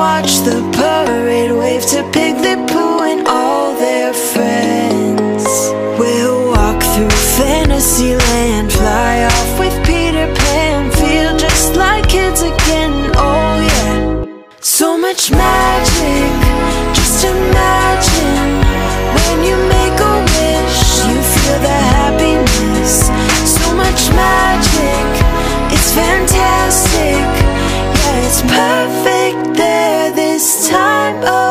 watch the parade wave to Piglet Pooh and all their friends. We'll walk through Fantasyland, fly off with Peter Pan, feel just like kids again. Oh yeah, so much magic. this time. Oh.